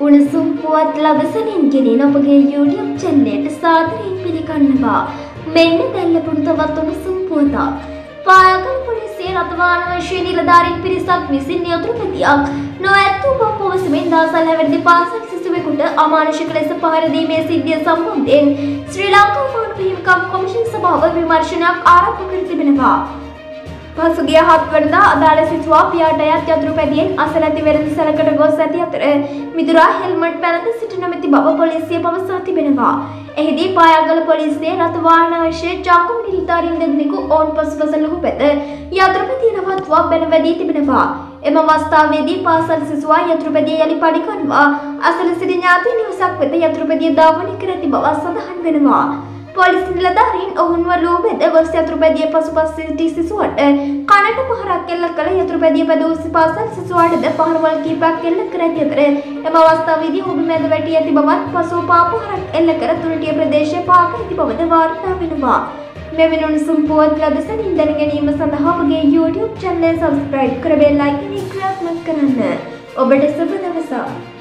උණුසුම් පුවත් ලබසනින් ගෙනෙන ඔබගේ YouTube චැනලයට සාදරයෙන් පිළිගන්නවා. මෙන්න දැන් ලැබුණු තවත් උණුසුම් පුවතක්. පායකල් පොලිසිය රථවාහන වංශයේ නිලධාරීන් පිරිසක් විසින් නියුතුපතියක් නොඇත්තු බව පවසමින් දාසල් හැවිරිදි පාසල් සිසුවෙකුට අමානුෂික ලෙස පහර දීමේ සිද්ධිය සම්බන්ධයෙන් ශ්‍රී ලංකා මානව හිමිකම් කොමිෂන් සභාව විමර්ශනයක් ආරම්භ කර තිබෙනවා. පසුගිය හත්වනදා අදාළ සිසුවා පියාට අයත් යතුරුපැදියෙන් අසලැති වෙරඳ සැලකට ගොස් ඇති අතර මිදුරා හෙල්මට් පැළඳ සිට නොමැති බව පොලිසිය පවසා තිබෙනවා. එහිදී පායාගල පොලිසියේ රථවාහන අංශයේ ජංගම නිලධාරීන් දෙදෙනෙකු ඔවුන් පසුපස ලොහු පෙත යතුරුපැදිය නවත්වා බැන වැදී තිබෙනවා. එම අවස්ථාවේදී පාසල් සිසුවා යතුරුපැදිය යලි පඩිකන්වා අසල සිටි ඥාති නිවසක් වෙත යතුරුපැදිය ධාවනය කර ඇති බව සඳහන් වෙනවා. පොලිස් නිලධාරීන් ඔවුන්ව ලූබෙද ගොස් යතුරුපැදිය පසුපස සිටි සිසුවට කනට පහරක් එල්ල කළ යතුරුපැදිය පැදූ පාසල් සිසුවාටද පහරවල් කිහිපයක් එල්ල කර ඇති අතර එම අවස්ථාවේදී ඔහු මැද වැටි ඇති බවත් පසුව පා පහරක් එල්ල කර තුරටිය ප්‍රදේශයේ පාක ඇති බවද වාර්තා වෙනවා. මෙවැනි උණුසුම් පුවත් ලදසනින් දැන ගැනීම සඳහා ඔබගේ YouTube channel subscribe කර බෙල් icon එක ක්‍රියාත්මක කරන්න. ඔබට සුබ දවසක්.